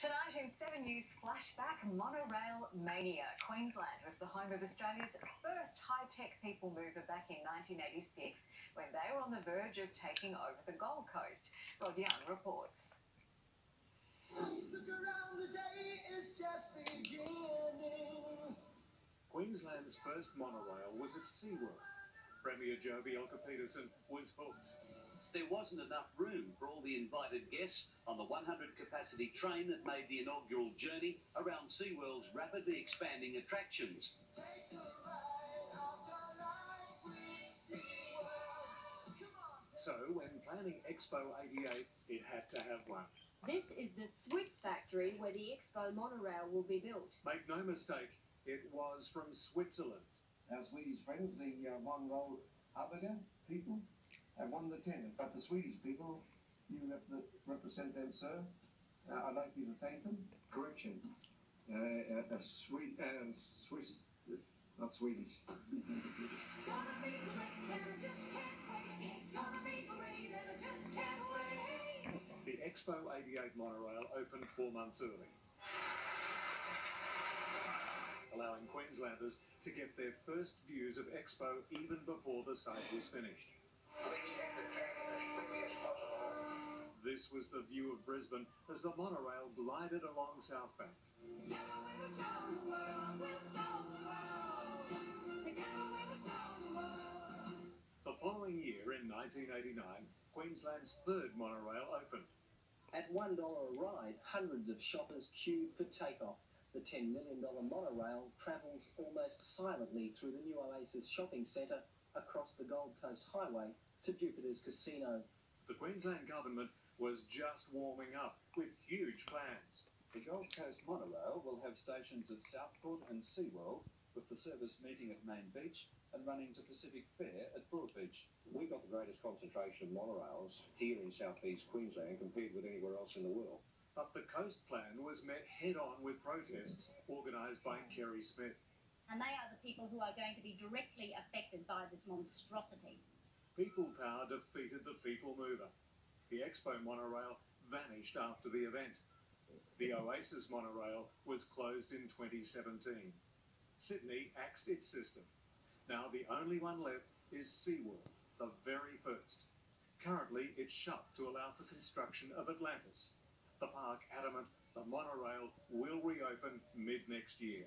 Tonight in 7 News Flashback Monorail Mania. Queensland was the home of Australia's first high tech people mover back in 1986 when they were on the verge of taking over the Gold Coast. Rod Young reports. Look around, the day is just beginning. Queensland's first monorail was at SeaWorld. Premier Joh Bjelke-Petersen was hooked. There wasn't enough room for all the invited guests on the 100 capacity train that made the inaugural journey around SeaWorld's rapidly expanding attractions. Take a ride of your life with SeaWorld. Come on. So, when planning Expo 88, it had to have one. This is the Swiss factory where the Expo monorail will be built. Make no mistake, it was from Switzerland. Our Swedish friends, the uh, Von Roll Habegger people, have won the tender. But the Swedish people, you rep- represent them, sir. Uh, I'd like you to thank them. Correction. Uh, uh, a Swe- uh, Swiss, not Swedish. It's gonna be great, and I just can't wait. It's gonna be great, and I just can't wait. The Expo 88 monorail opened four months early, allowing Queenslanders to get their first views of Expo even before the site was finished. This was the view of Brisbane as the monorail glided along South Bank. The following year, in 1989, Queensland's third monorail opened. At $1 a ride, hundreds of shoppers queued for takeoff. The $10 million monorail travels almost silently through the new Oasis shopping centre across the Gold Coast Highway to Jupiter's Casino. The Queensland government was just warming up with huge plans. The Gold Coast monorail will have stations at Southport and SeaWorld, with the service meeting at Main Beach and running to Pacific Fair at Broadbeach. We've got the greatest concentration of monorails here in southeast Queensland compared with anywhere else in the world. But the coast plan was met head on with protests organised by Kerry Smith. and they are the people who are going to be directly affected by this monstrosity. People Power defeated the People Mover. The Expo monorail vanished after the event. The Oasis monorail was closed in 2017. Sydney axed its system. Now the only one left is SeaWorld, the very first. Currently, it's shut to allow for construction of Atlantis. The park adamant the monorail will reopen mid next year.